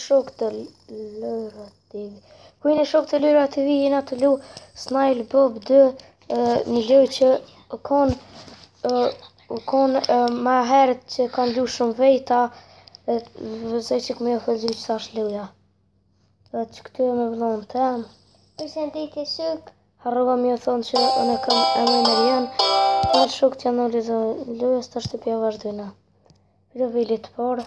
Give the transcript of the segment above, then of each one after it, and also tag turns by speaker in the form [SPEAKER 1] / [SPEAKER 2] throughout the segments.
[SPEAKER 1] Shokë të Lëra TV. Ku jeni shokë të Lëra TV? Jena tu lu Snail Bob 2, një lojë që u kon u kon ma herët që kanë lu shumë veta, vëzoj që këmë jo fëzoj që sa është loja. Dhe qe këtu me vllanë tem jam.
[SPEAKER 2] Përshëndetje shokë.
[SPEAKER 1] Harrova me thonë që unë kam emrin e Marian. Por shokë që janë ulëzë lojës të shtëpia vazhdojna. Profilit por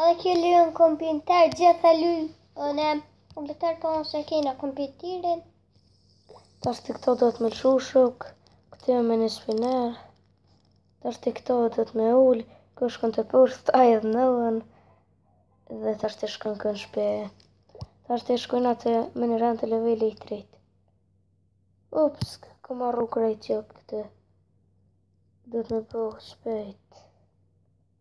[SPEAKER 2] Dhe kjo luhet në kompjuter gjithë e lujnë në kompjuter po unë s'e kena kompjuterin.
[SPEAKER 1] Tashti këto duhet me lëshu shokë, këtu me një spiner. Tashti këto duhet me ul, kjo shkon të përë, së taj edhe në ullën. Dhe tashti shkon ka shpia. Tashti shkojna te me në rëndë te leveli i tretë. Ups, kam harru krejt jo këtu. Duhet me bo shpejt.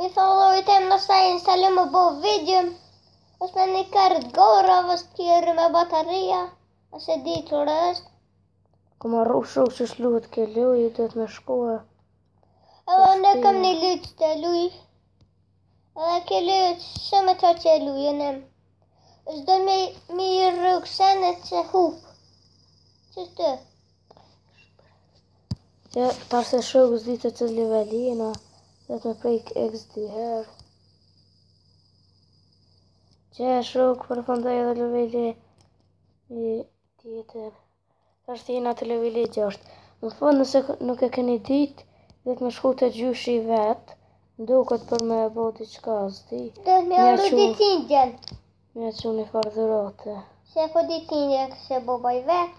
[SPEAKER 3] Mi followeri tem në sa instalë me
[SPEAKER 2] bo video Ose me një kërë të gorë, ose u kry me bateria Ose e ditur është
[SPEAKER 1] Kam harru shokë qysh luhet kjo lojë, duhet me shku
[SPEAKER 2] Edhe unë kam një lojë që të lojë Edhe kjo lojë shumë të që lujnë S'du me i rrokë senet që hup Qitu
[SPEAKER 1] Ja, pra shokë s'di të të levelina, duhet me prek x dy herë. Qe shokë përfundoi dhe leveli tjetër. Tashti jena te leveli i gjashtë. Në fund nëse nuk e keni dit, duhet me shku te gjyshi i vet, m'doket për me e bo diçka s'di.
[SPEAKER 2] Duhet me ia uru ditëlindjen.
[SPEAKER 1] Me ia çu një farë dhurate.
[SPEAKER 2] Se po ditëlindjen kështu e bo baj vet.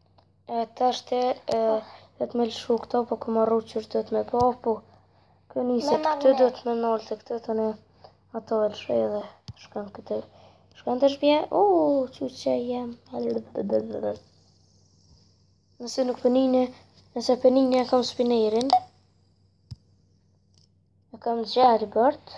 [SPEAKER 1] E tashti duhet me lëshu këto, po kam harru qysh duhet me bo, po ky niset këtu duhet me nalë te kjo, tani ato e lëshu edhe shkon këtu, shkon te shpia, o, që që jem, nëse nuk po e nini, nëse po e
[SPEAKER 2] nini e kam spinerin, e kam gjelbërt,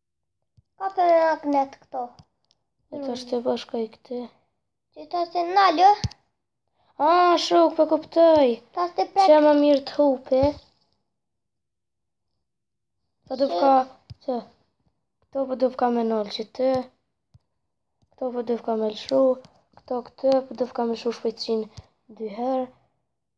[SPEAKER 2] Ka të
[SPEAKER 1] ragnet këto. E tashti po shkoj këtu. Që të është në
[SPEAKER 2] nalë?
[SPEAKER 1] A, shokë, po po
[SPEAKER 2] kuptoj. Të
[SPEAKER 1] është të prekë.
[SPEAKER 2] Që
[SPEAKER 1] ma mirë të hupi. Po dufka... Që? Këto po dufka me nalë qitu. Këto po dufka me lëshu. Këto këtu po dufka me lëshu shpejtësinë dy herë.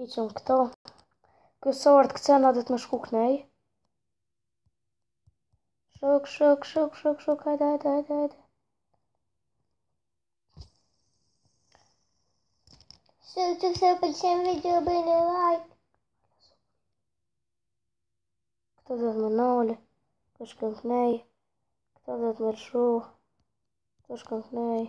[SPEAKER 1] Hiqim këto. Kësor të kësena duhet me shku knej. Shok, shok, shok, shok, shok, hajde, hajde, hajde, hajde.
[SPEAKER 2] Nëse pëlqen video bëjeni like.
[SPEAKER 1] Këto duhet me nalë. Këto shkojnë knej. Këto duhet me lëshu. Këto
[SPEAKER 2] shkojnë
[SPEAKER 1] knej.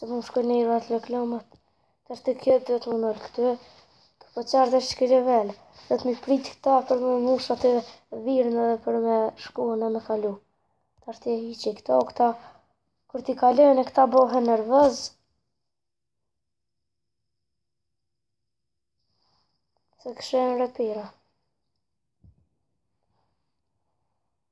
[SPEAKER 2] Se më
[SPEAKER 1] shkoj në i ratë reklamat. Tash kjo duhet me nalë këtu. Të po qartë dhe shkri level. Duhet m'i prit këta për me mush aty birën edhe për me shku e me kalu. Tash t'i heqi këto, këta. Kur t'i kalon këta bohe nervoz. Se kështë e në repira.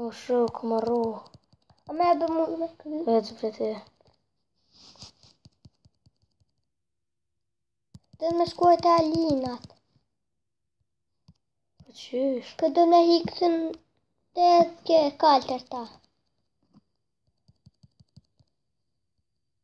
[SPEAKER 1] O shok, më rru.
[SPEAKER 2] A me e bë mu me kry?
[SPEAKER 1] E të për të.
[SPEAKER 2] Duhet me shku te alienat.
[SPEAKER 1] Po qysh?
[SPEAKER 4] Për do në hikësën te
[SPEAKER 1] të kaltërta.